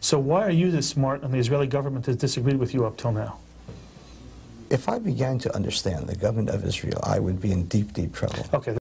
So why are you this smart and the Israeli government has disagreed with you up till now? If I began to understand the government of Israel, I would be in deep, deep trouble. Okay.